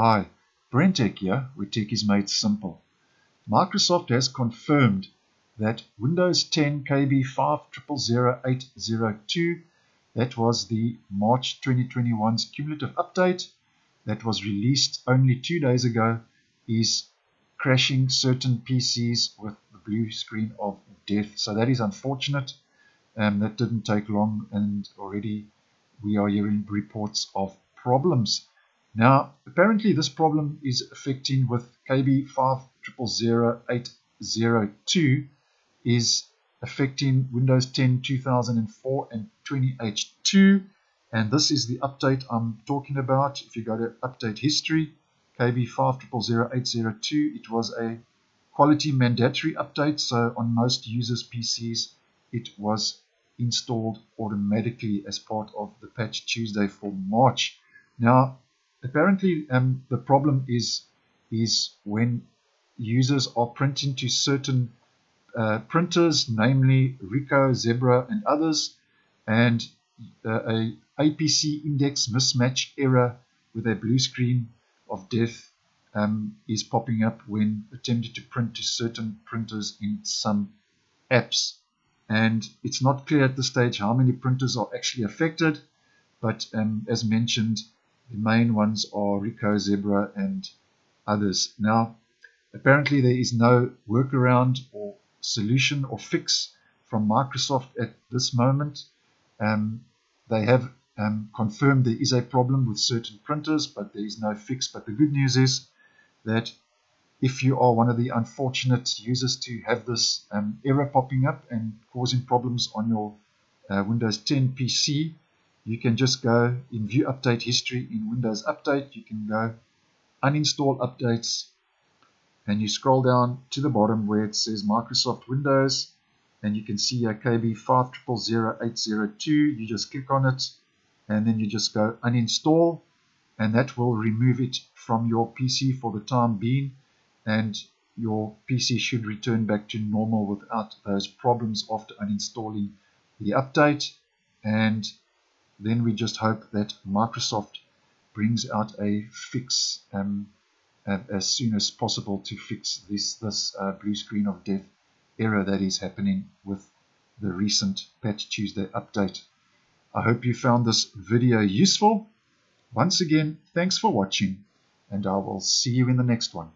Hi, BrenTech here, where tech is made simple. Microsoft has confirmed that Windows 10 KB 5000802, that was the March 2021's cumulative update that was released only two days ago, is crashing certain PCs with the blue screen of death. So that is unfortunate. Um, that didn't take long, and already we are hearing reports of problems. Now, apparently this problem is affecting with KB 5000802 is affecting Windows 10 2004 and 20H2 and this is the update I'm talking about. If you go to update history, KB 5000802, it was a quality mandatory update. So on most users' PCs, it was installed automatically as part of the patch Tuesday for March. Now, apparently um, the problem is is when users are printing to certain uh, printers, namely Ricoh, Zebra, and others, and uh, a APC index mismatch error with a blue screen of death um, is popping up when attempting to print to certain printers in some apps. And it's not clear at this stage how many printers are actually affected, but um, as mentioned, the main ones are Ricoh, Zebra, and others. Now, apparently there is no workaround or solution or fix from Microsoft at this moment. Um, they have um, confirmed there is a problem with certain printers, but there is no fix. But the good news is that if you are one of the unfortunate users to have this um, error popping up and causing problems on your uh, Windows 10 PC, you can just go in view update history in Windows Update. You can go uninstall updates and you scroll down to the bottom where it says Microsoft Windows and you can see a KB 5000802. You just click on it and then you just go uninstall and that will remove it from your PC for the time being and your PC should return back to normal without those problems after uninstalling the update and then we just hope that Microsoft brings out a fix um, as soon as possible to fix this, this uh, blue screen of death error that is happening with the recent Patch Tuesday update. I hope you found this video useful. Once again, thanks for watching, and I will see you in the next one.